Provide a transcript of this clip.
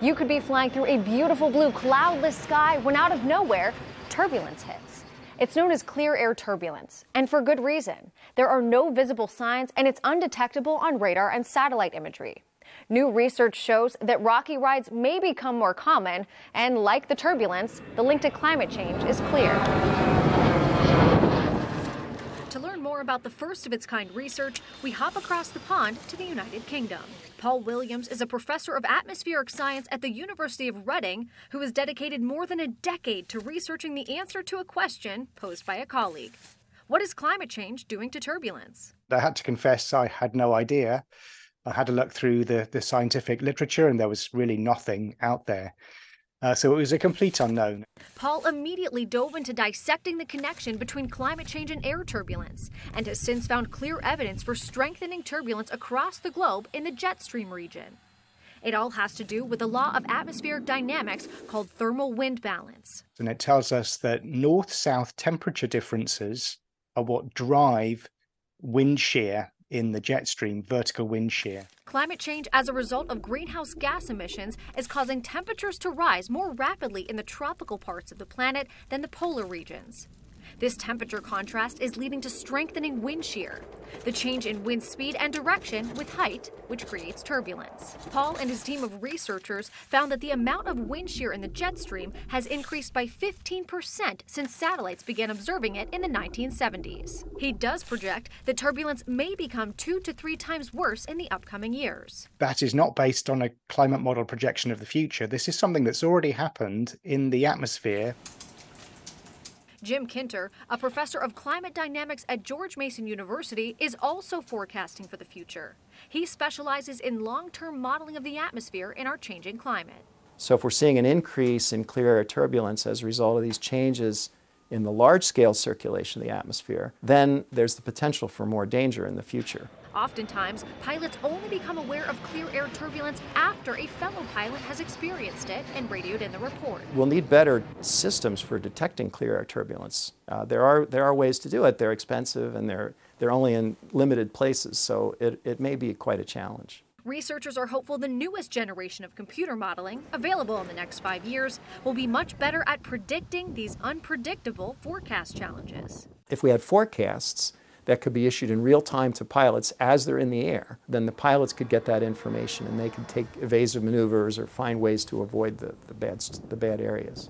You could be flying through a beautiful blue cloudless sky when out of nowhere, turbulence hits. It's known as clear air turbulence, and for good reason. There are no visible signs, and it's undetectable on radar and satellite imagery. New research shows that rocky rides may become more common, and like the turbulence, the link to climate change is clear. About the first of its kind research, we hop across the pond to the United Kingdom. Paul Williams is a professor of atmospheric science at the University of Reading who has dedicated more than a decade to researching the answer to a question posed by a colleague. What is climate change doing to turbulence? I had to confess I had no idea. I had to look through the, the scientific literature and there was really nothing out there. Uh, so it was a complete unknown. Paul immediately dove into dissecting the connection between climate change and air turbulence and has since found clear evidence for strengthening turbulence across the globe in the jet stream region. It all has to do with a law of atmospheric dynamics called thermal wind balance. And it tells us that north south temperature differences are what drive wind shear in the jet stream, vertical wind shear. Climate change as a result of greenhouse gas emissions is causing temperatures to rise more rapidly in the tropical parts of the planet than the polar regions. This temperature contrast is leading to strengthening wind shear, the change in wind speed and direction with height, which creates turbulence. Paul and his team of researchers found that the amount of wind shear in the jet stream has increased by 15% since satellites began observing it in the 1970s. He does project that turbulence may become two to three times worse in the upcoming years. That is not based on a climate model projection of the future. This is something that's already happened in the atmosphere Jim Kinter, a professor of climate dynamics at George Mason University, is also forecasting for the future. He specializes in long term modeling of the atmosphere in our changing climate. So, if we're seeing an increase in clear air turbulence as a result of these changes in the large scale circulation of the atmosphere, then there's the potential for more danger in the future. Oftentimes, pilots only become aware of clear air turbulence after a fellow pilot has experienced it and radioed in the report. We'll need better systems for detecting clear air turbulence. Uh, there, are, there are ways to do it. They're expensive and they're, they're only in limited places, so it, it may be quite a challenge. Researchers are hopeful the newest generation of computer modeling, available in the next five years, will be much better at predicting these unpredictable forecast challenges. If we had forecasts that could be issued in real time to pilots as they're in the air, then the pilots could get that information and they could take evasive maneuvers or find ways to avoid the, the, bad, the bad areas.